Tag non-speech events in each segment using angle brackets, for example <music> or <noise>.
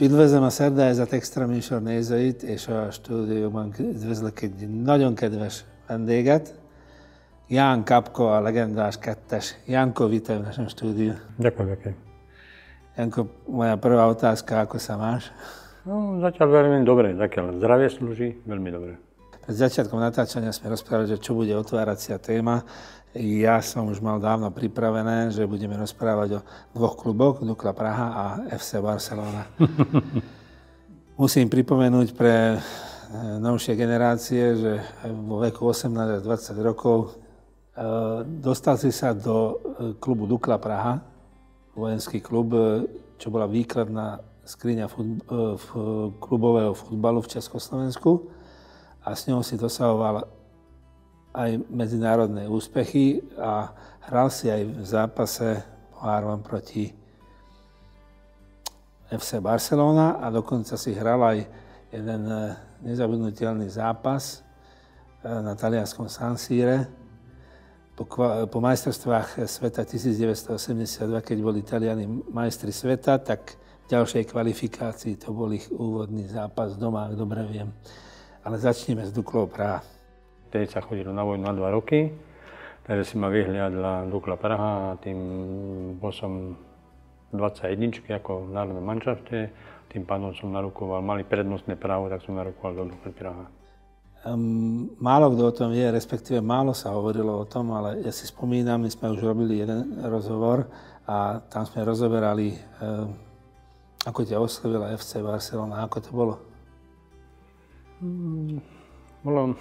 Üdvözlöm a Szerdályzat Extra műsor nézőit, és a stúdióban üdvözlök egy nagyon kedves vendéget, Ján Kapko, a legendás kettes. Janko, vítaj v našom štúdiu. Ďakujem pekne. Janko, moja prvá otázka, ako sa máš? No, zatiaľ veľmi dobre, zatiaľ zdravie slúži veľmi dobre. Pred začiatkom natáčania sme rozprávali, že čo bude otváracia téma. Ja som už mal dávno pripravené, že budeme rozprávať o dvoch kluboch, Dukla Praha a FC Barcelona. <laughs> Musím pripomenúť pre eh, novšie generácie, že vo veku 18 až 20 rokov eh, dostal si sa do eh, klubu Dukla Praha, vojenský klub, čo bola výkladná skriňa klubového futbalu v Československu a s ňou si dosahoval aj medzinárodné úspechy a hral si aj v zápase pohárom proti FC Barcelona a dokonca si hral aj jeden eh, nezabudnutelný zápas eh, na talianskom San Sire po, po majstrovstvách sveta 1982, keď boli Italiani majstri sveta, tak v ďalšej kvalifikácii to bol ich úvodný zápas doma, ak dobre viem. Ale začneme s Duklou Praha vtedy sa chodilo na vojnu na dva roky, takže si ma vyhliadla Dukla Praha a tým bol som 21 ako v národnom manšafte, tým pádom som narukoval, mali prednostné právo, tak som narukoval do Dukly Praha. Um, málo kto o tom vie, respektíve málo sa hovorilo o tom, ale ja si spomínam, my sme už robili jeden rozhovor a tam sme rozoberali, um, ako ťa oslovila FC Barcelona, ako to bolo? Hmm, bolo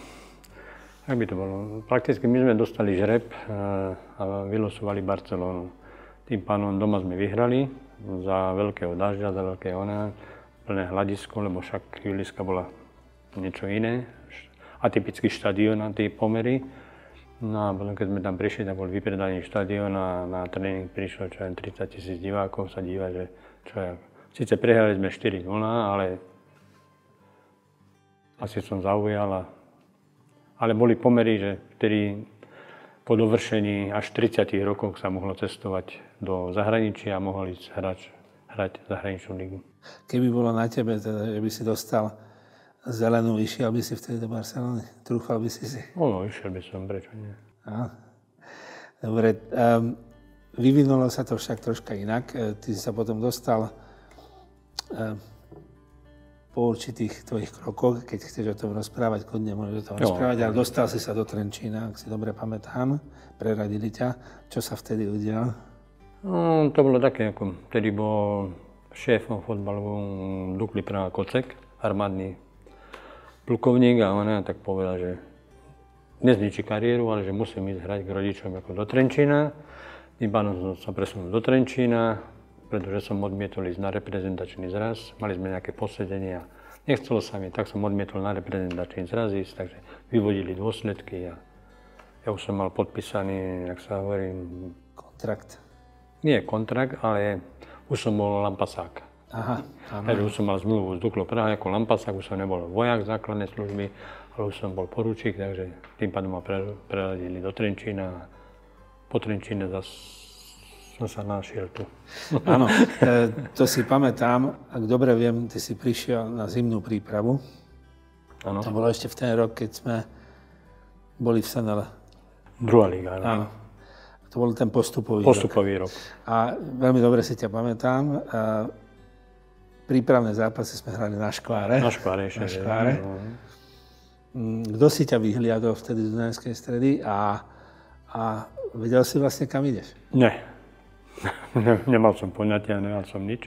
ak by to bolo? Prakticky my sme dostali žreb eh, a vylosovali Barcelonu. Tým pánom doma sme vyhrali za veľkého dažďa, za veľké ona, plné hľadisko, lebo však Juliska bola niečo iné. Atypický štadión na tie pomery. No a potom, keď sme tam prišli, tak bol vypredaný štadión a na tréning prišlo čo 30 tisíc divákov sa díva, že čo je. Sice prehrali sme 4-0, ale asi som zaujal a ale boli pomery, že vtedy po dovršení až 30 rokov sa mohlo cestovať do zahraničia a mohol ísť hrať, hrať zahraničnú ligu. Keby bolo na tebe, teda, že by si dostal zelenú, išiel by si vtedy do Barcelony? Trúfal by si si? No, išiel by som, prečo nie. Aha. Dobre, um, vyvinulo sa to však troška inak. E, ty si sa potom dostal um, po určitých tvojich krokoch, keď chceš o tom rozprávať, kľudne môžeš o tom jo, rozprávať, ale dostal si sa do Trenčína, ak si dobre pamätám, preradili ťa. Čo sa vtedy udialo? No, to bolo také, ako vtedy bol šéfom fotbalu Dukli Praha Kocek, armádny plukovník a on tak povedal, že nezničí kariéru, ale že musím ísť hrať k rodičom ako do Trenčína. Tým pádom som sa presunul do Trenčína, pretože som odmietol ísť na reprezentačný zraz. Mali sme nejaké posedenie a nechcelo sa mi, tak som odmietol na reprezentačný zraz ísť, takže vyvodili dôsledky a ja už som mal podpísaný, jak sa hovorí... Kontrakt. Nie kontrakt, ale už som bol lampasák. Aha, áno. Takže už som mal zmluvu s Duklou Praha ako lampasák, už som nebol vojak základnej služby, ale už som bol poručík, takže tým pádom ma preradili do Trenčína. Po Trenčíne zase som sa našiel tu. <laughs> Áno, e, to si pamätám. Ak dobre viem, ty si prišiel na zimnú prípravu. Áno. To bolo ešte v ten rok, keď sme boli v Senele. Druhá liga, áno. áno. To bol ten postupový, postupový rok. rok. A veľmi dobre si ťa pamätám. A prípravné zápasy sme hrali na škváre. Na škváre ešte. Na škváre. Mm, kto si ťa vyhliadol vtedy z Dunajskej stredy a, a vedel si vlastne, kam ideš? Nie. <laughs> nemal som poňatia, nemal som nič.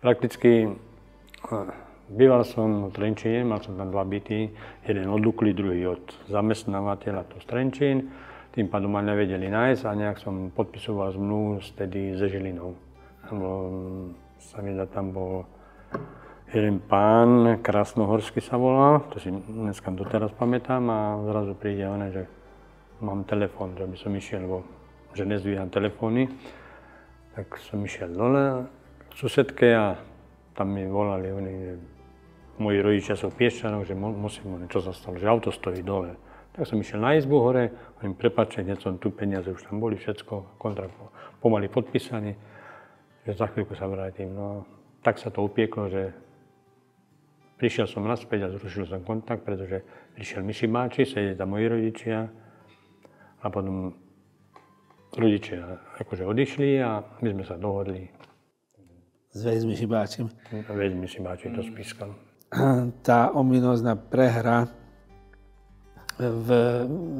Prakticky eh, býval som v Trenčine, mal som tam dva byty, jeden od Dukly, druhý od zamestnávateľa, to z Trenčín. Tým pádom ma nevedeli nájsť a nejak som podpisoval zmluvu vtedy se Žilinou. Lebo mm, sa mi da, tam bol jeden pán, Krasnohorský sa volal, to si dneska doteraz pamätám a zrazu príde on, že mám telefón, že by som išiel, lebo že nezvíham telefóny tak som išiel dole k susedke a tam mi volali oni, moji rodičia sú v Piešťanoch, že musím, čo sa stalo, že auto stojí dole. Tak som išiel na izbu hore, hovorím, prepáčte, hneď som tu, peniaze už tam boli, všetko, kontrakt pomaly podpísaný, že za chvíľku sa vrátim. No, tak sa to upieklo, že prišiel som naspäť a zrušil som kontakt, pretože prišiel Mišibáči, sedeli tam moji rodičia a potom rodičia akože odišli a my sme sa dohodli. S Vezmi Šibáčim. Vezmi Šibáčim to spískal. <clears throat> Tá ominózna prehra v,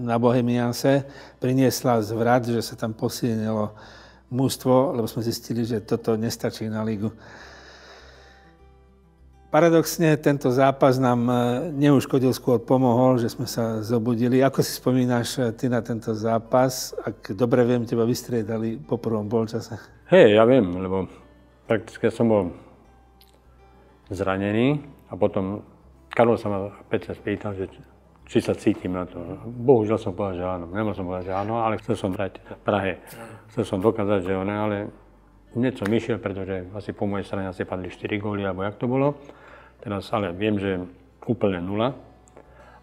na Bohemianse priniesla zvrat, že sa tam posilnilo mužstvo, lebo sme zistili, že toto nestačí na ligu. Paradoxne tento zápas nám e, neuškodil, skôr pomohol, že sme sa zobudili. Ako si spomínaš e, ty na tento zápas? Ak dobre viem, teba vystriedali po prvom polčase. Hej, ja viem, lebo prakticky som bol zranený a potom Karol sa ma Peťa spýtal, že či sa cítim na to. Bohužiaľ som povedal, že áno. Nemohol som povedať, že áno, ale chcel som v Prahe. Chcel som dokázať, že on, ale hneď som išiel, pretože asi po mojej strane asi padli 4 góly, alebo jak to bolo. Teraz ale viem, že úplne nula.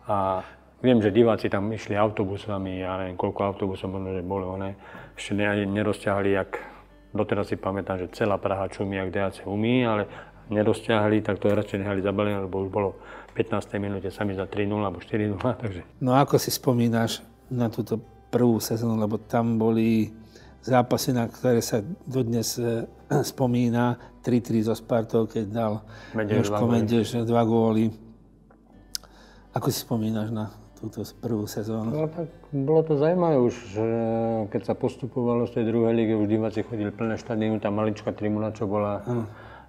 A viem, že diváci tam išli autobusami, ja neviem, koľko autobusov možno, že bolo, one ešte ne, nerozťahli, jak doteraz si pamätám, že celá Praha čumí, jak DAC umí, ale nerozťahli, tak to radšej nehali zabalené, lebo už bolo 15. minúte sami za 3-0 alebo 4-0. Takže... No ako si spomínaš na túto prvú sezónu, lebo tam boli zápasy, na ktoré sa dodnes e, <clears throat> spomína. 3-3 zo Spartou, keď dal Jožko Mendeš dva góly. Ako si spomínaš na túto prvú sezónu? No, tak bolo to zaujímavé už, že keď sa postupovalo z tej druhej ligy, už diváci chodili plné štadión, tá maličká tribuna, čo bola ano.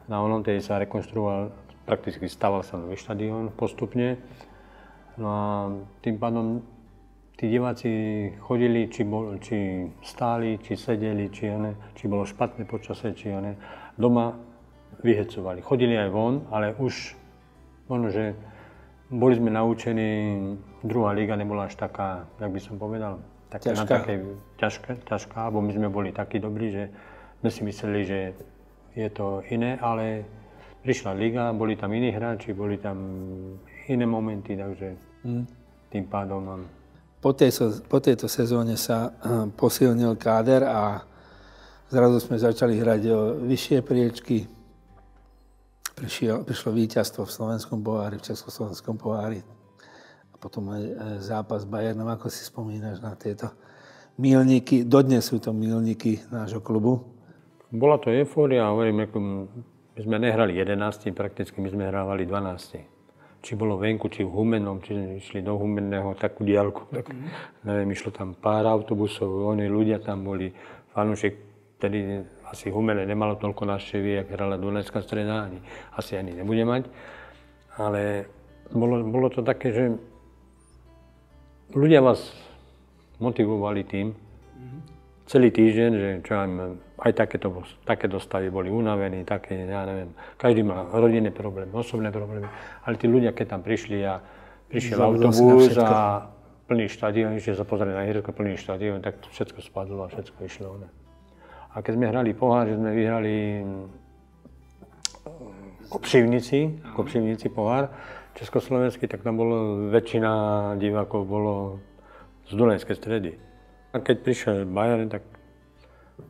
na onom, tej sa rekonštruoval prakticky stával sa nový štadión postupne. No a tým pádom tí diváci chodili, či, bol, či stáli, či sedeli, či, one, či bolo špatné počasie, či one, doma vyhecovali. Chodili aj von, ale už možno, že boli sme naučení, druhá liga nebola až taká, jak by som povedal, taká, ťažká. na také, ťažká, ťažká, alebo my sme boli takí dobrí, že sme si mysleli, že je to iné, ale prišla liga, boli tam iní hráči, boli tam iné momenty, takže mm. tým pádom mám... Po, tej, po tejto sezóne sa uh, posilnil káder a zrazu sme začali hrať o vyššie priečky. Prišiel, prišlo víťazstvo v slovenskom pohári, v československom pohári a potom aj zápas s Bayernom. Ako si spomínaš na tieto milníky? Dodnes sú to milníky nášho klubu. Bola to eufória, hovorím, my sme nehrali 11, prakticky my sme hrávali 12. Či bolo venku, či v Humennom, či išli do Humenného takú diálku, tak mm-hmm. neviem, išlo tam pár autobusov, oni ľudia tam boli, fanúšik, tedy asi Humene nemalo toľko návštevy, jak hrala Dunajská streda, ani, asi ani nebude mať. Ale bolo, bolo to také, že ľudia vás motivovali tým, celý týždeň, že čo aj, aj takéto, takéto stavy boli unavení, také, ja neviem, každý má rodinné problémy, osobné problémy, ale tí ľudia, keď tam prišli a prišiel Zavudol autobus a plný štadión, ešte sa pozrieť na ihrisko, plný štadión, tak to všetko spadlo a všetko išlo. Ne? A keď sme hrali pohár, že sme vyhrali Kopšivnici, Kopšivnici pohár, Československý, tak tam bolo väčšina divákov bolo z Dunajskej stredy. A keď prišiel Bayern, tak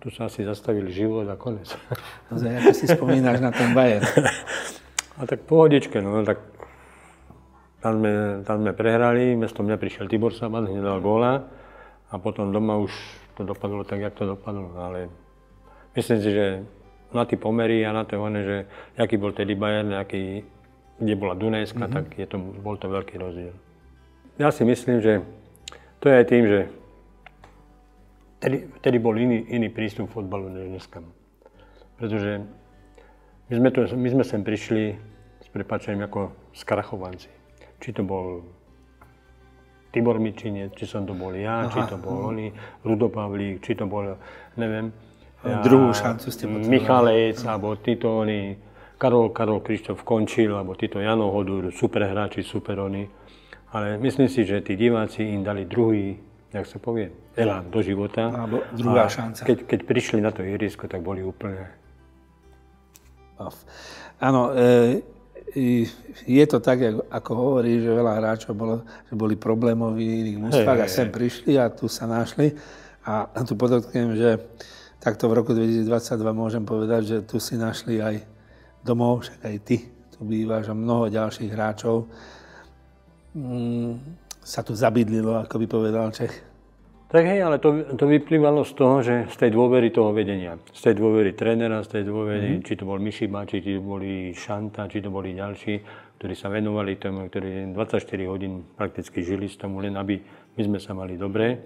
tu sa asi zastavil život a konec. <laughs> Naozaj, ako si spomínaš na ten Bayern? <laughs> A tak pohodičke, no tak tam sme, tam sme prehrali, mesto mňa prišiel Tibor Sabat, hneď dal góla a potom doma už to dopadlo tak, jak to dopadlo, ale myslím si, že na tie pomery a na to, že aký bol tedy Bayern, aký, kde bola Dunajska, mm-hmm. tak je to, bol to veľký rozdiel. Ja si myslím, že to je aj tým, že Vtedy, vtedy bol iný, iný prístup k fotbalu než dneska. Pretože my sme, to, my sme sem prišli s prepáčením ako skrachovanci. Či to bol Tibor Mičinec, či som to bol ja, Aha, či to bol oni, Rudo Pavlík, či to bol, neviem, ja, druhú šancu ste potrebovali. Michalec, alebo títo oni, Karol, Karol Krištof končil, alebo títo Jano Hodur, super hráči, super oni. Ale myslím si, že tí diváci im dali druhý jak sa povie, elán do života. Alebo druhá a šanca. Keď, keď prišli na to ihrisko, tak boli úplne... Áno, e, je to tak, ako hovorí, že veľa hráčov bolo, že boli problémoví v iných mústvách a sem prišli a tu sa našli. A tu podotknem, že takto v roku 2022 môžem povedať, že tu si našli aj domov, však aj ty tu bývaš a mnoho ďalších hráčov. Mm, sa tu zabydlilo, ako by povedal Čech. Tak hej, ale to, to vyplývalo z toho, že z tej dôvery toho vedenia, z tej dôvery trénera, z tej dôvery, mm-hmm. či to bol Mišiba, či to boli Šanta, či to boli ďalší, ktorí sa venovali tomu, ktorí 24 hodín prakticky žili s tomu, len aby my sme sa mali dobre,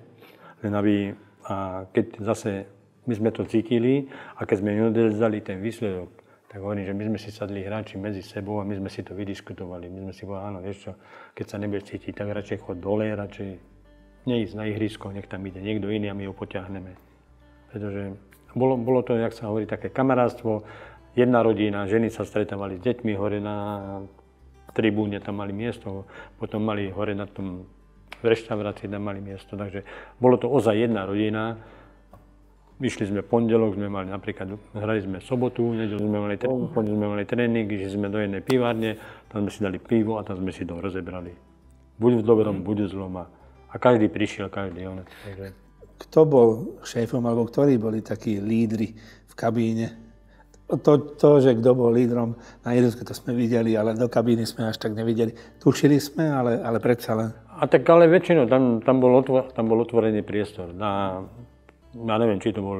len aby, a keď zase my sme to cítili a keď sme neodevzdali ten výsledok, tak hovorím, že my sme si sadli hráči medzi sebou a my sme si to vydiskutovali. My sme si povedali, áno, vieš čo, keď sa nebudeš cítiť, tak radšej chod dole, radšej neísť na ihrisko, nech tam ide niekto iný a my ho potiahneme. Pretože bolo, bolo to, jak sa hovorí, také kamarátstvo, jedna rodina, ženy sa stretávali s deťmi hore na tribúne, tam mali miesto, potom mali hore na tom v reštaurácii tam mali miesto, takže bolo to ozaj jedna rodina. Vyšli sme pondelok, sme mali napríklad, hrali sme sobotu, nedelu sme mali tréning, sme mali tréning, išli sme do jednej pivárne, tam sme si dali pivo a tam sme si to rozebrali. Buď v dobrom, buď v zlom. A každý prišiel, každý on. Takže... Kto bol šéfom, alebo ktorí boli takí lídry v kabíne? To, to, že kto bol lídrom na ihrisku, to sme videli, ale do kabíny sme až tak nevideli. Tušili sme, ale, ale predsa len. A tak ale väčšinou tam, tam, bol, otvor, tam bol otvorený priestor. Na, ja neviem, či to bol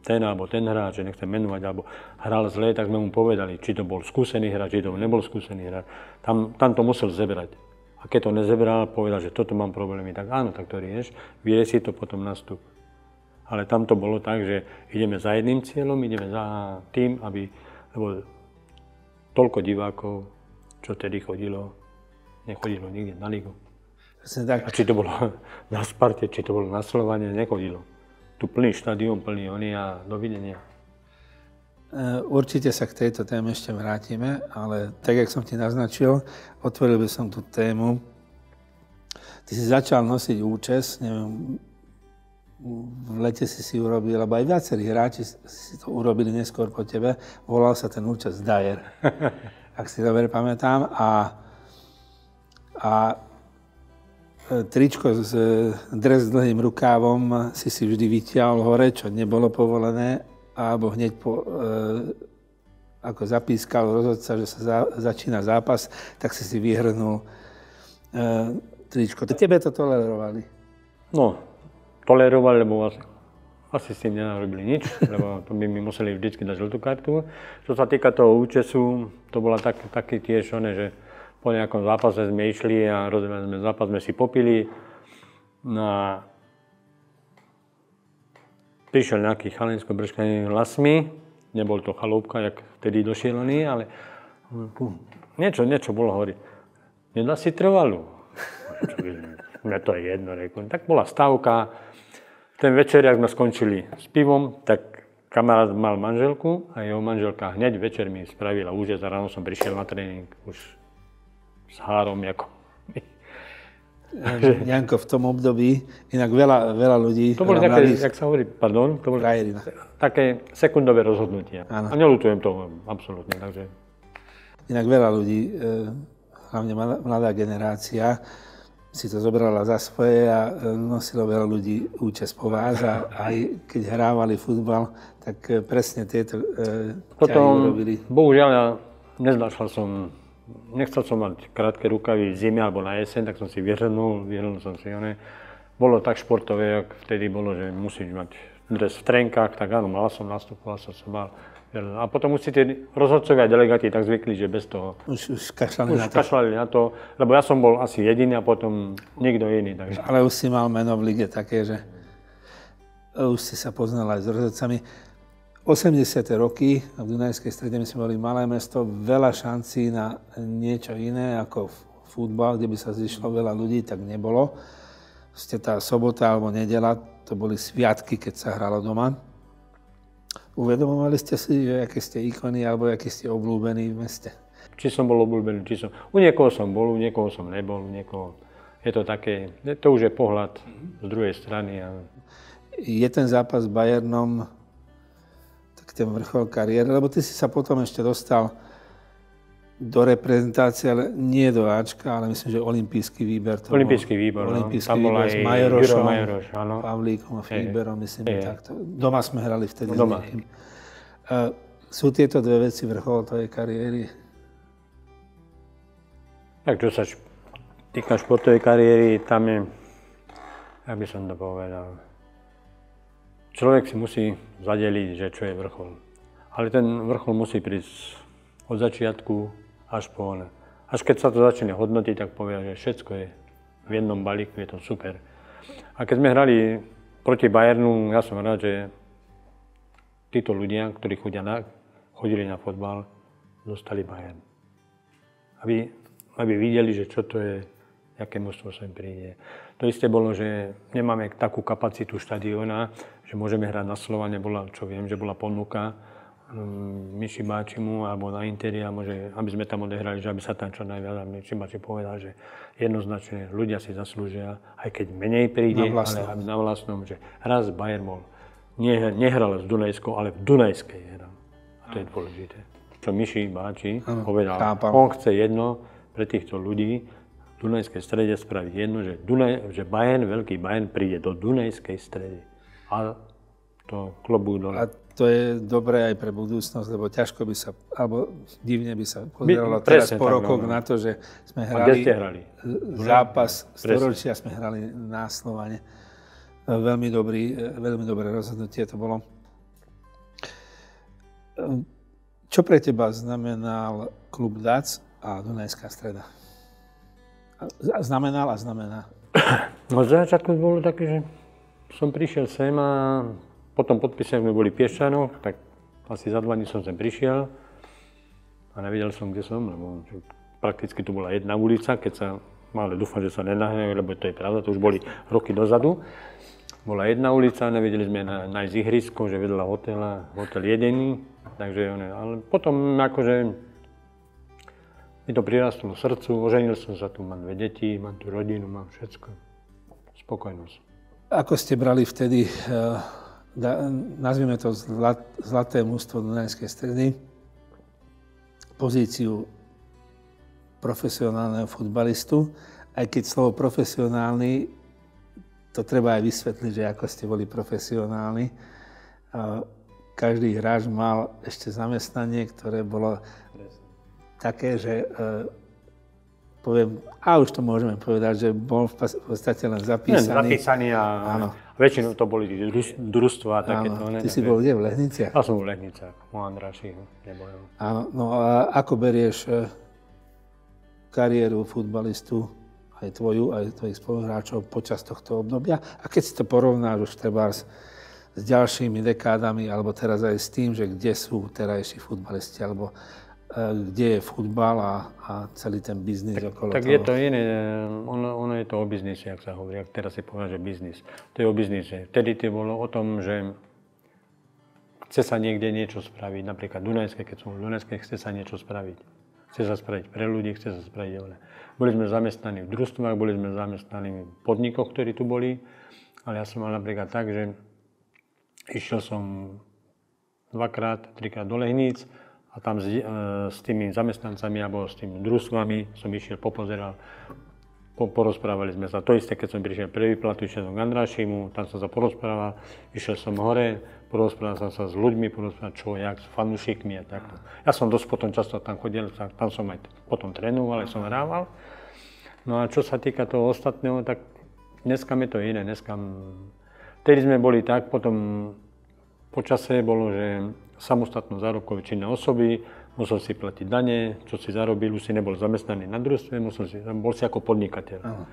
ten alebo ten hráč, nechcem menovať, alebo hral zle, tak sme mu povedali, či to bol skúsený hráč, či to nebol skúsený hráč. Tam, tam to musel zebrať. A keď to nezebral, povedal, že toto mám problémy, tak áno, tak to rieš, vie si to potom nastup. Ale tam to bolo tak, že ideme za jedným cieľom, ideme za tým, aby, lebo toľko divákov, čo tedy chodilo, nechodilo nikde na ligu. Tak. A či to bolo <laughs> na Sparte, či to bolo na Slovane, nechodilo. Tu plný štadión, plný oni a dovidenia. Eh, určite sa k tejto téme ešte vrátime, ale tak, jak som ti naznačil, otvoril by som tú tému. Ty si začal nosiť účes, neviem, v lete si si urobil, lebo aj viacerí hráči si to urobili neskôr po tebe, volal sa ten účes Dajer, <laughs> ak si dobre pamätám. A, a tričko s eh, dres s dlhým rukávom si si vždy vytiahol hore, čo nebolo povolené alebo hneď po, e, ako zapískal rozhodca, že sa za, začína zápas, tak si si vyhrnul e, tričko. Tebe to tolerovali? No, tolerovali, lebo asi, asi s nenarobili nič, <laughs> lebo to by mi museli vždycky dať žltú kartu. Čo sa týka toho účesu, to bola tak, taký tiež, one, že po nejakom zápase sme išli a rozebrali sme zápas, sme si popili. No a prišiel nejaký chalinsko brškaný lasmi, nebol to chalúbka, jak vtedy došielený, ale niečo, niečo bolo hovoriť. Nedá si trvalú. Mne <laughs> to je jedno, reku. Tak bola stavka. Ten večer, ak sme skončili s pivom, tak kamarát mal manželku a jeho manželka hneď večer mi spravila úžas a ráno som prišiel na tréning už s három, ako <laughs> Janko v tom období, inak veľa, veľa ľudí... To boli také, mladých, jak sa hovorí, pardon, to boli frajerina. také sekundové rozhodnutia. Áno. A nelutujem to absolútne, takže... Inak veľa ľudí, e, hlavne mladá generácia, si to zobrala za svoje a e, nosilo veľa ľudí účest po vás a aj keď hrávali futbal, tak e, presne tieto Potom, urobili. Bohužiaľ, ja neznašal som nechcel som mať krátke rukavy v zime alebo na jeseň, tak som si vyhrnul, vyhrnul som si one. Bolo tak športové, jak vtedy bolo, že musíš mať dres v trenkách, tak áno, mal som nastupoval som, som mal. A potom už si tie rozhodcovia delegáti tak zvykli, že bez toho... Už, už kašľali na to. kašľali na to, lebo ja som bol asi jediný a potom nikto iný. Takže. Ale už si mal meno v lige také, že už si sa poznal aj s rozhodcami. 80. roky v Dunajskej strede my sme boli malé mesto, veľa šancí na niečo iné ako futbal, kde by sa zišlo veľa ľudí, tak nebolo. Ste tá sobota alebo nedela, to boli sviatky, keď sa hralo doma. Uvedomovali ste si, že aké ste ikony alebo aký ste obľúbení v meste? Či som bol obľúbený, či som... U niekoho som bol, u niekoho som nebol, u niekoho... Je to také, to už je pohľad z druhej strany. A... Je ten zápas s Bayernom ten vrchol kariéry, lebo ty si sa potom ešte dostal do reprezentácie, ale nie do Ačka, ale myslím, že olimpijský výber. To olimpijský výber, no. Olimpijský bol výber s Majorošom, Majoroš, Pavlíkom a Fíberom, myslím, je. takto. Doma sme hrali vtedy Doma. s niekým. Uh, Sú tieto dve veci vrchol tvojej kariéry? Tak čo sa týka športovej kariéry, tam je, jak by som to povedal, človek si musí zadeliť, že čo je vrchol. Ale ten vrchol musí prísť od začiatku až po one. Až keď sa to začne hodnotiť, tak povie, že všetko je v jednom balíku, je to super. A keď sme hrali proti Bayernu, ja som rád, že títo ľudia, ktorí chodia na, chodili na fotbal, dostali Bayern. Aby, aby videli, že čo to je, aké mužstvo sem príde. To isté bolo, že nemáme takú kapacitu štadiona, že môžeme hrať na Slovane, bola, čo viem, že bola ponuka um, Miši Báčimu alebo na Interi, môže, aby sme tam odehrali, že aby sa tam čo najviac, a Miši Báči povedal, že jednoznačne ľudia si zaslúžia, aj keď menej príde, na ale aby na vlastnom, že raz Bayern bol, nie, nehral s Dunajskou, ale v Dunajskej hral. A to je dôležité. Čo Miši Báči ano, povedal, chápam. on chce jedno pre týchto ľudí, v Dunajskej strede spraviť jedno, že, Dunaj, že Bayern, veľký Bayern príde do Dunajskej stredy a to klobúk dole. A to je dobré aj pre budúcnosť, lebo ťažko by sa, alebo divne by sa pozeralo teraz po rokoch no. na to, že sme hrali, hrali? zápas storočia sme hrali na Slovane. Veľmi, dobrý, veľmi dobré rozhodnutie to bolo. Čo pre teba znamenal klub DAC a Dunajská streda? Znamenal a znamená? No začiatku bolo také, že som prišiel sem a potom podpísaní sme boli Piešťanov, tak asi za dva dní som sem prišiel a nevedel som, kde som, lebo prakticky tu bola jedna ulica, keď sa, ale dúfam, že sa nenahnejú, lebo to je pravda, to už boli roky dozadu. Bola jedna ulica, nevedeli sme nájsť ihrisko, že vedľa hotela, hotel jedený, takže ale potom akože mi to prirastlo srdcu, oženil som sa tu, mám dve deti, mám tu rodinu, mám všetko. Spokojnosť. Ako ste brali vtedy, eh, nazvime to zlaté mústvo Dunajskej stredy, pozíciu profesionálneho futbalistu, aj keď slovo profesionálny, to treba aj vysvetliť, že ako ste boli profesionálni. Každý hráč mal ešte zamestnanie, ktoré bolo také, že eh, poviem, a už to môžeme povedať, že bol v podstate len zapísaný. Len zapísaný a Áno. väčšinou to boli družstva a takéto. Ty si bol kde, v Lehniciach? Ja som v Lehniciach, u Andráši, nebojom. Áno, no a ako berieš e, kariéru futbalistu, aj tvoju, aj tvojich spoluhráčov počas tohto obdobia? A keď si to porovnáš už trebárs s ďalšími dekádami, alebo teraz aj s tým, že kde sú terajší futbalisti, alebo kde je futbal a, a celý ten biznis tak, okolo tak toho. Tak je to iné, ono, ono je to o biznise, ak sa hovorí, ak teraz si povedal, že biznis. To je o biznise. Vtedy to bolo o tom, že chce sa niekde niečo spraviť, napríklad Dunajské, keď som v Dunajské, chce sa niečo spraviť. Chce sa spraviť pre ľudí, chce sa spraviť ono. Boli sme zamestnaní v družstvách, boli sme zamestnaní v podnikoch, ktorí tu boli, ale ja som mal napríklad tak, že išiel som dvakrát, trikrát do Lehníc, a tam s, e, s tými zamestnancami alebo s tými družstvami som išiel, popozeral, po, porozprávali sme sa. To isté, keď som prišiel pre výplatu, išiel som k Andrášimu, tam som sa porozprával, išiel som hore, porozprával som sa s ľuďmi, porozprával čo, jak, s fanúšikmi a takto. Ja som dosť potom často tam chodil, tam som aj potom trénoval, aj som hrával. No a čo sa týka toho ostatného, tak dneska je to iné. Dneska, vtedy sme boli tak, potom počasie bolo, že samostatnú zárobkovú činné osoby, musel si platiť dane, čo si zarobil, už si nebol zamestnaný na družstve, musel si, bol si ako podnikateľ. Aha.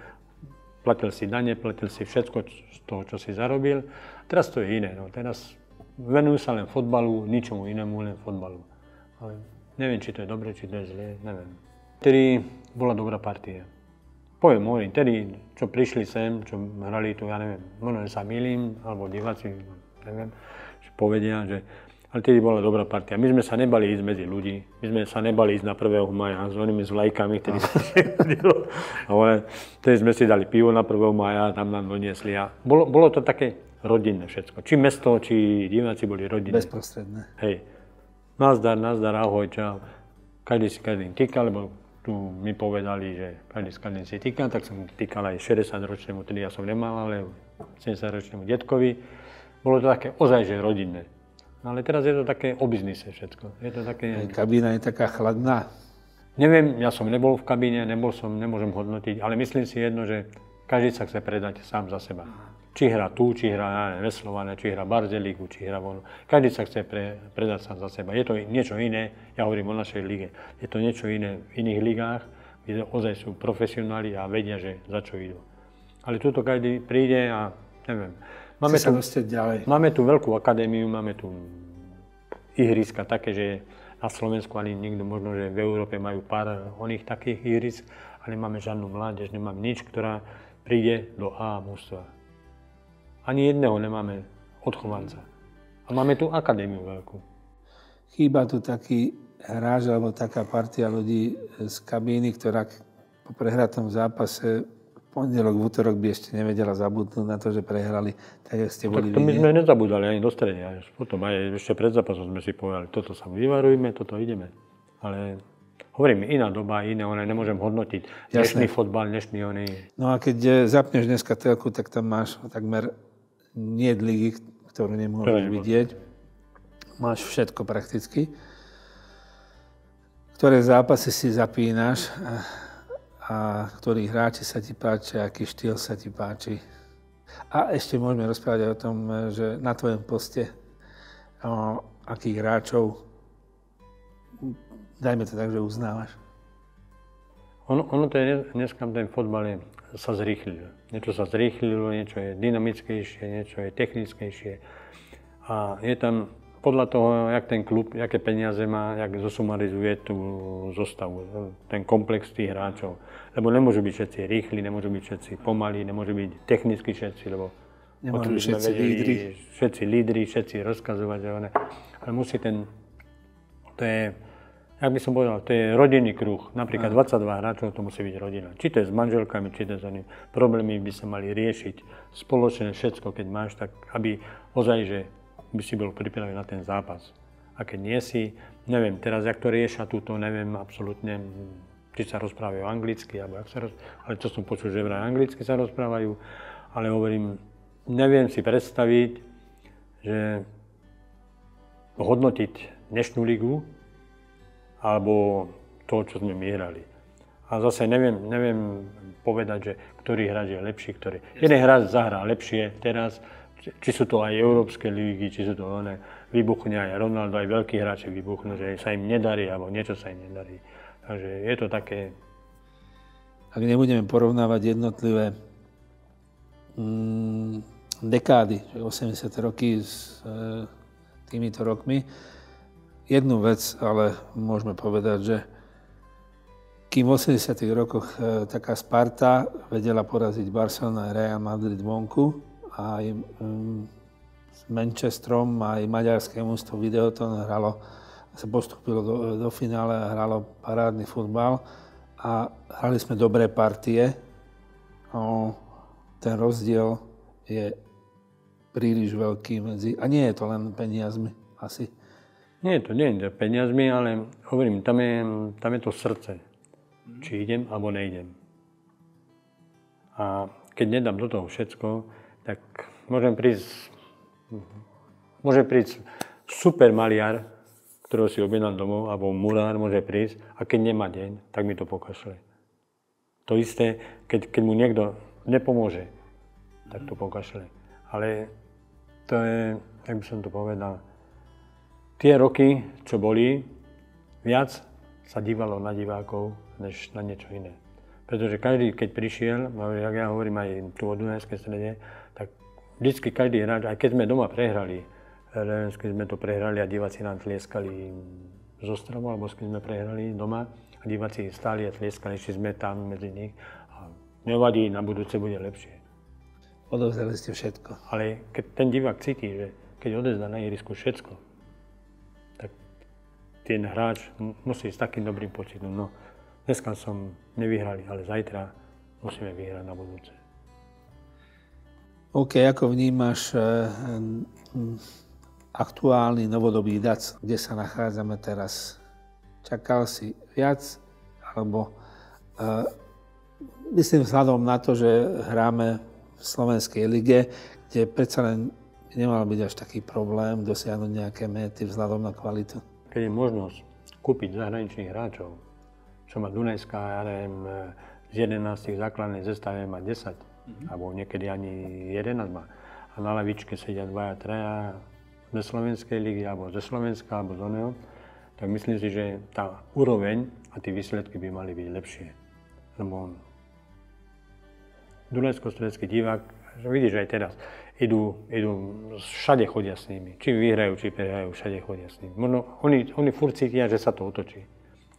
Platil si dane, platil si všetko z toho, čo si zarobil. Teraz to je iné. No. Teraz venujú sa len fotbalu, ničomu inému, len fotbalu. Ale neviem, či to je dobre, či to je zlé, neviem. Vtedy bola dobrá partia. Poviem, hovorím, vtedy, čo prišli sem, čo hrali tu, ja neviem, možno, sa milím, alebo diváci, neviem, že povedia, že ale tedy bola dobrá partia. My sme sa nebali ísť medzi ľudí, my sme sa nebali ísť na 1. maja s onými s vlajkami, ktorý <laughs> sa chodilo. Ale tedy sme si dali pivo na 1. maja, tam nám doniesli. A bolo, bolo to také rodinné všetko. Či mesto, či diváci boli rodinné. Bezprostredné. Hej. Nazdar, nazdar, ahoj, čau. Každý si každým týka, lebo tu mi povedali, že každý s každým si týka, tak som týkal aj 60-ročnému, tedy ja som nemal, ale 70-ročnému detkovi. Bolo to také ozaj, že rodinné. No ale teraz je to také o biznise všetko. Je to také... Kabína je taká chladná. Neviem, ja som nebol v kabíne, nebol som, nemôžem hodnotiť, ale myslím si jedno, že každý sa chce predať sám za seba. Či hra tu, či hra Veslované, či hra Barzelíku, či hra von. Každý sa chce pre, predať sám za seba. Je to niečo iné, ja hovorím o našej lige, je to niečo iné v iných ligách, kde ozaj sú profesionáli a vedia, že za čo idú. Ale tuto každý príde a neviem, Máme tu, ďalej. máme tu veľkú akadémiu, máme tu ihriska také, že na Slovensku ani nikto, možno, že v Európe majú pár oných takých ihrisk, ale nemáme žiadnu mládež, nemáme nič, ktorá príde do A mústva. Ani jedného nemáme odchovanca. A máme tu akadémiu veľkú. Chýba tu taký hráč alebo taká partia ľudí z kabíny, ktorá po prehratom zápase pondelok, v útorok by ešte nevedela zabudnúť na to, že prehrali, tak jak ste boli tak to my sme nezabudali ani do stredia. Potom aj ešte pred zápasom sme si povedali, toto sa vyvarujme, toto ideme. Ale hovorím, iná doba, iné, one nemôžem hodnotiť. Jasné. Dnešný fotbal, dnešný oný. No a keď eh, zapneš dneska telku, tak tam máš takmer nie ligy, ktorú nemôžeš vidieť. Máš všetko prakticky. Ktoré zápasy si zapínaš a ktorí hráči sa ti páčia, aký štýl sa ti páči. A ešte môžeme rozprávať aj o tom, že na tvojom poste o, akých hráčov, dajme to tak, že uznávaš. Ono, ono to je, dneska ten fotbal je, sa zrýchlil. Niečo sa zrýchlilo, niečo je dynamickejšie, niečo je technickejšie. A je tam podľa toho, jak ten klub, aké peniaze má, jak zosumarizuje tú zostavu, ten komplex tých hráčov. Lebo nemôžu byť všetci rýchli, nemôžu byť všetci pomalí, nemôžu byť technicky všetci, lebo nemôžu byť všetci lídri. Všetci lídri, všetci rozkazovať. Ale musí ten, to je, jak by som povedal, to je rodinný kruh. Napríklad 22 hráčov to musí byť rodina. Či to je s manželkami, či to je s oným. Problémy by sa mali riešiť spoločne všetko, keď máš, tak aby ozaj, že by si bol pripravený na ten zápas. A keď nie si, neviem, teraz jak to riešia túto, neviem absolútne, či sa rozprávajú anglicky, alebo jak sa roz... ale to som počul, že vraj anglicky sa rozprávajú, ale hovorím, neviem si predstaviť, že hodnotiť dnešnú ligu, alebo to, čo sme my hrali. A zase neviem, neviem povedať, že ktorý hráč je lepší, ktorý... Jeden hráč zahrá lepšie teraz, či sú to aj európske ligy, či sú to oné, vybuchne aj Ronaldo, aj veľkí hráči vybuchnú, že sa im nedarí, alebo niečo sa im nedarí. Takže je to také... Ak nebudeme porovnávať jednotlivé mm, dekády, 80. roky s e, týmito rokmi, jednu vec ale môžeme povedať, že kým v 80. rokoch e, taká Sparta vedela poraziť Barcelona a Real Madrid vonku, aj um, s Manchesterom, aj maďarské mústvo Videoton hralo sa postupilo do, do finále a hralo parádny futbal a hrali sme dobré partie. O, ten rozdiel je príliš veľký medzi... A nie je to len peniazmi asi. Nie je to, nie je to peniazmi, ale hovorím, tam je, tam je to srdce. Či idem, alebo nejdem. A keď nedám do toho všetko, tak môžem prísť, môže prísť super maliar, ktorého si objednám domov, alebo murár môže prísť a keď nemá deň, tak mi to pokašle. To isté, keď, keď mu niekto nepomôže, tak to pokašle. Ale to je, jak by som to povedal, tie roky, čo boli, viac sa dívalo na divákov, než na niečo iné. Pretože každý, keď prišiel, jak ja hovorím aj tu o Dunajskej strede, vždycky každý hráč, aj keď sme doma prehrali, keď sme to prehrali a diváci nám tlieskali z Ostrova, alebo keď sme prehrali doma a diváci stáli a tlieskali, či sme tam medzi nich. A nevadí, na budúce bude lepšie. Odovzdali ste všetko. Ale keď ten divák cíti, že keď odezdá na ihrisku všetko, tak ten hráč musí s takým dobrým pocitom. No, dneska som nevyhrali, ale zajtra musíme vyhrať na budúce. OK, ako vnímaš eh, aktuálny novodobý dac, kde sa nachádzame teraz. Čakal si viac, alebo uh, myslím vzhľadom na to, že hráme v Slovenskej lige, kde predsa len nemal byť až taký problém dosiahnuť nejaké méty vzhľadom na kvalitu. Keď je možnosť kúpiť zahraničných hráčov, čo má Dunajská, ja neviem, z 11 základnej zestave má 10, mm-hmm. alebo niekedy ani 11 má. A na lavičke sedia dvaja, traja ze Slovenskej ligy, alebo ze Slovenska, alebo z oného, tak myslím si, že tá úroveň a tie výsledky by mali byť lepšie. Lebo Dunajsko-Stredecký divák, že vidíš aj teraz, idú, idú, všade chodia s nimi. Či vyhrajú, či prehrajú, všade chodia s nimi. Možno oni, oni furt cítia, že sa to otočí.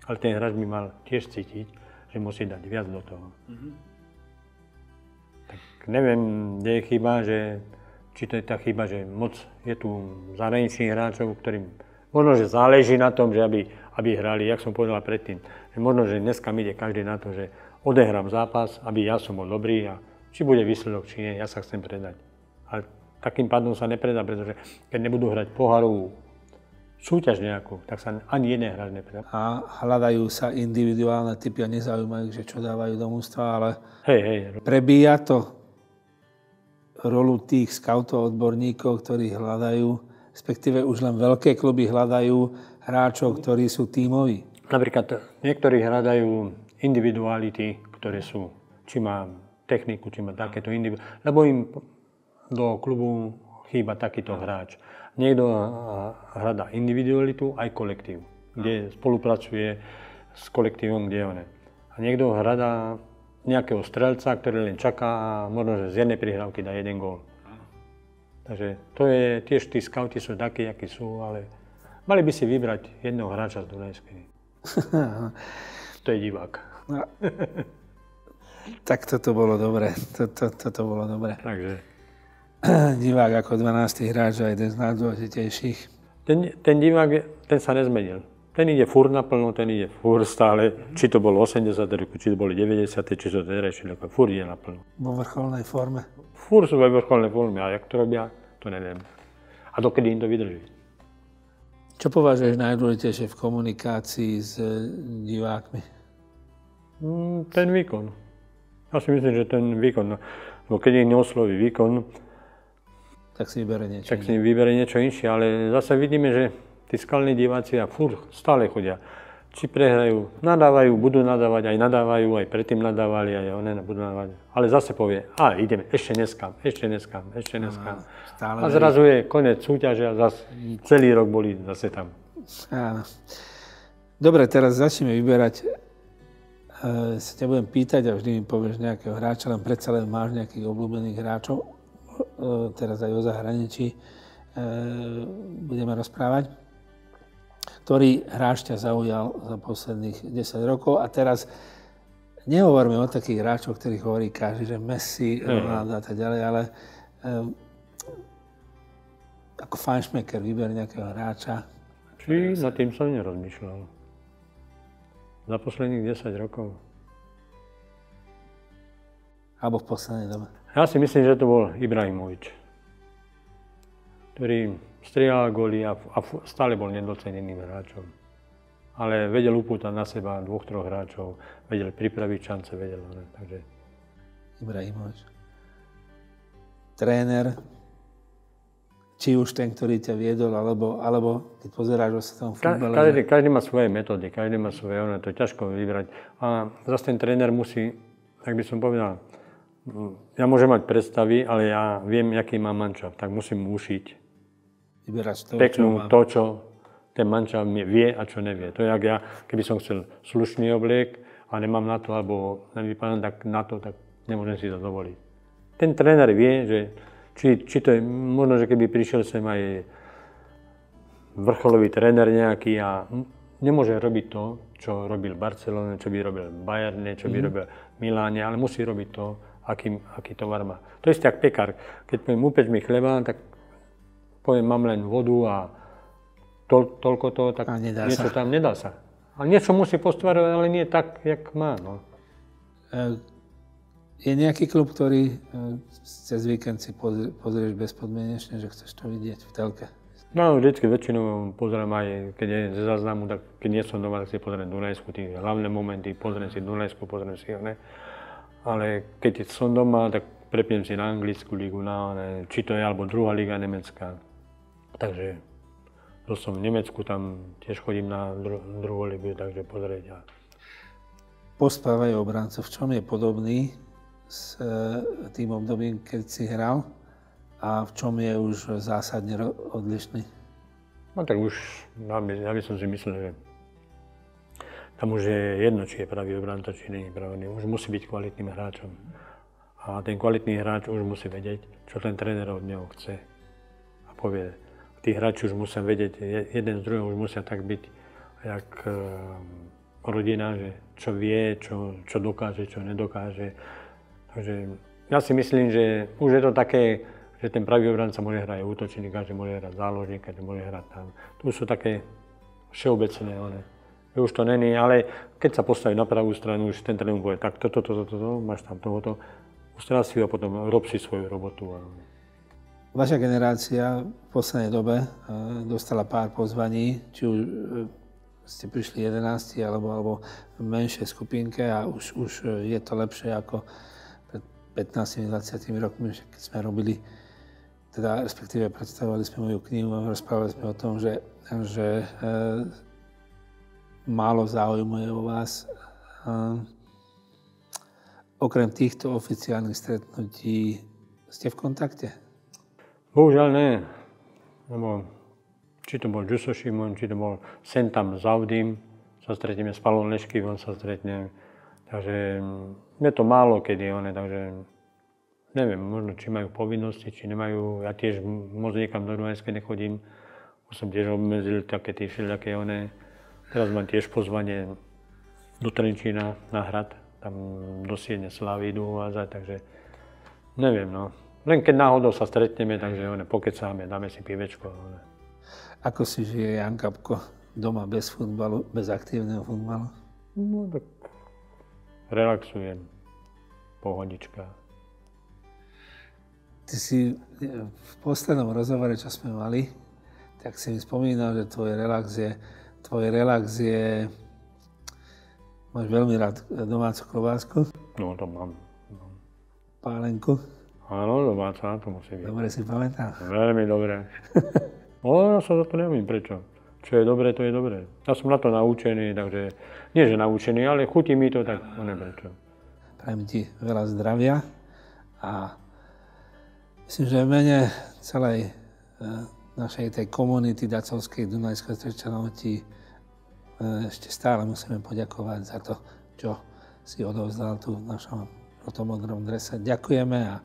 Ale ten hráč by mal tiež cítiť, že musí dať viac do toho. Mm-hmm. Neviem, kde je chyba, že, či to je tá chyba, že moc je tu zahraničných hráčov, ktorým možno, že záleží na tom, že aby, aby hrali, jak som povedal predtým. Že možno, že dneska mi ide každý na to, že odehrám zápas, aby ja som bol dobrý a či bude výsledok, či nie, ja sa chcem predať. Ale takým pádom sa nepredá, pretože keď nebudú hrať poharovú súťaž nejakú, tak sa ani jeden hráč nepredá. A hľadajú sa individuálne typy a nezaujímajú, že čo dávajú do mústva, ale hej, hej. prebíja to rolu tých scoutov, odborníkov, ktorí hľadajú, respektíve už len veľké kluby hľadajú hráčov, ktorí sú tímoví. Napríklad niektorí hľadajú individuality, ktoré sú, či má techniku, či má takéto individuality, lebo im do klubu chýba takýto hráč. Niekto hľadá individualitu aj kolektív, kde spolupracuje s kolektívom, kde je on. A niekto hľadá nejakého strelca, ktorý len čaká a možno, že z jednej prihrávky dá jeden gól. Takže to je, tiež tí scouti sú takí, akí sú, ale mali by si vybrať jedného hráča z Dunajskej. <laughs> to je divák. No. <laughs> tak toto bolo dobre. Toto, toto bolo dobre. Takže. <clears throat> divák ako 12. hráč a jeden z najdôležitejších. Ten, ten divák, ten sa nezmenil. Ten ide fur naplno, ten ide fur stále, či to bolo 80 roku, či to boli 90, či to terajšie roky, fur ide naplno. Vo vrcholnej forme. Fur sú vo vrcholnej forme, a jak to robia, to neviem. A dokedy im to vydrží. Čo považuješ najdôležitejšie v komunikácii s eh, divákmi? Mm, ten výkon. Ja si myslím, že ten výkon, no, keď ich neosloví výkon, tak si vybere niečo tak si vybere niečo inšie, ale zase vidíme, že tí skalní diváci a furt stále chodia. Či prehrajú, nadávajú, budú nadávať, aj nadávajú, aj predtým nadávali, aj one budú nadávať. Ale zase povie, a ideme, ešte dneska, ešte dneska, ešte dneska. A zrazu je koniec súťaže a zase celý rok boli zase tam. Áno. Dobre, teraz začneme vyberať. E, sa ťa budem pýtať a vždy mi povieš nejakého hráča, len predsa len máš nejakých obľúbených hráčov. E, teraz aj o zahraničí e, budeme rozprávať, ktorý hráč ťa zaujal za posledných 10 rokov a teraz nehovoríme o takých hráčoch, ktorých hovorí každý, že Messi, Ronaldo a tak ďalej, ale e, ako fanšmeker vyber nejakého hráča. Či nad tým som nerozmýšľal. Za posledných 10 rokov. Alebo v poslednej dobe. Ja si myslím, že to bol Ibrahimovič, ktorý strieľal góly a, a stále bol nedoceneným hráčom. Ale vedel upútať na seba dvoch, troch hráčov, vedel pripraviť šance, vedel. Ne, takže... Ibrahimovič. Tréner, či už ten, ktorý ťa viedol, alebo, alebo keď pozeráš o tom futbale. Každý, každý má svoje metódy, každý má svoje, ono, to je ťažko vybrať. A zase ten tréner musí, tak by som povedal, ja môžem mať predstavy, ale ja viem, aký mám mančav, tak musím ušiť to, peknú čo to, čo ten mančav vie a čo nevie. To je, ak ja, keby som chcel slušný obliek a nemám na to, alebo nevypadám tak na to, tak nemôžem si to dovoliť. Ten tréner vie, že či, či to je, možno, že keby prišiel sem aj vrcholový tréner nejaký a nemôže robiť to, čo robil Barcelona, čo by robil Bayerne, čo by mm. robil Miláne, ale musí robiť to, aký, aký tovar má. To je ako pekár. Keď poviem, upeč mi chleba, tak poviem, mám len vodu a to, toľko toho, tak a nedá niečo sa. tam nedá sa. A niečo musí postvárať, ale nie tak, jak má. No. E, je nejaký klub, ktorý e, cez víkend si pozrieš bezpodmienečne, že chceš to vidieť v telke? No, vždycky väčšinou pozriem aj, keď je ze záznamu, tak keď nie som doma, tak si pozriem Dunajsku, tie hlavné momenty, pozriem si Dunajsku, pozriem si, ne ale keď som doma, tak prepnem si na anglickú ligu, na, ne, či to je alebo druhá liga nemecká. Takže to som v Nemecku, tam tiež chodím na dru, druhú ligu, takže pozrieť. A... Pospávajú obranca, v čom je podobný s e, tým obdobím, keď si hral a v čom je už zásadne odlišný? No tak už, ja by som si myslel, že tam už je jedno, či je pravý obranca, či nie je pravý. Už musí byť kvalitným hráčom. A ten kvalitný hráč už musí vedieť, čo ten tréner od neho chce. A povie, tí hráči už musia vedieť, jeden z druhého už musia tak byť, jak e, rodina, že čo vie, čo, čo dokáže, čo nedokáže. Takže ja si myslím, že už je to také, že ten pravý obranca môže hrať útočníka, že môže hrať záložníka, že môže hrať tam. Tu sú také všeobecné, one už to není, ale keď sa postaví na pravú stranu, už ten tréner bude tak, toto, toto, toto, máš tam tohoto, ho a potom rob si svoju robotu. Vaša generácia v poslednej dobe eh, dostala pár pozvaní, či už eh, ste prišli 11 alebo, alebo v menšej skupinke a už, už eh, je to lepšie ako pred 15-20 rokmi, keď sme robili, teda respektíve predstavovali sme moju knihu a rozprávali sme o tom, že, že málo záujmu je o vás. Okrem týchto oficiálnych stretnutí ste v kontakte? Bohužiaľ nie. Lebo či to bol Juso Šimon, či to bol sen tam s Audim, sa stretneme s Palom on sa stretne. Takže je to málo kedy one, takže neviem, možno či majú povinnosti, či nemajú. Ja tiež moc niekam do Dunajska nechodím. Som tiež obmedzil také tie všelijaké one Teraz mám tiež pozvanie do Trenčína na hrad, tam do Siene Slavy idú uvázať, takže neviem, no. Len keď náhodou sa stretneme, takže one, pokecáme, dáme si pivečko. One. Ako si žije Jan Kapko doma bez futbalu, bez aktívneho futbalu? No tak relaxujem, pohodička. Ty si v poslednom rozhovore, čo sme mali, tak si mi spomínal, že tvoj relax je tvoj relax je... Máš veľmi rád domácu klobásku? No, to mám. Pálenku? Áno, domáca, to musí byť. Dobre si pamätám. Veľmi dobre. <laughs> no, ja sa za to neviem prečo. Čo je dobré, to je dobré. Ja som na to naučený, takže nie že naučený, ale chutí mi to, tak no prečo. Prajem ti veľa zdravia a myslím, že v mene celej eh, našej tej komunity Dacovskej Dunajskej Strečanov ti e, ešte stále musíme poďakovať za to, čo si odovzdal tu v našom rotomodrom drese. Ďakujeme a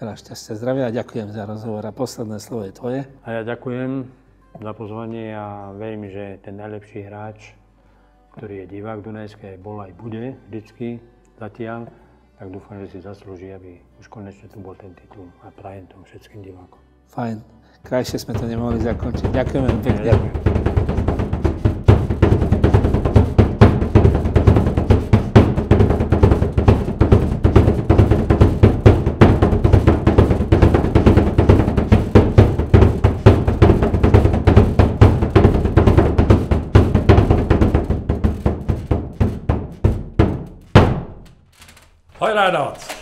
veľa šťastia, zdravia a ďakujem za rozhovor. A posledné slovo je tvoje. A ja ďakujem za pozvanie a verím, že ten najlepší hráč, ktorý je divák Dunajskej, bol aj bude vždycky zatiaľ, tak dúfam, že si zaslúži, aby už konečne tu bol ten titul a prajem tomu všetkým divákom. Fajn. Krajšie sme to nemohli zakončiť. Ďakujem pekne. Ďakujem. shout outs.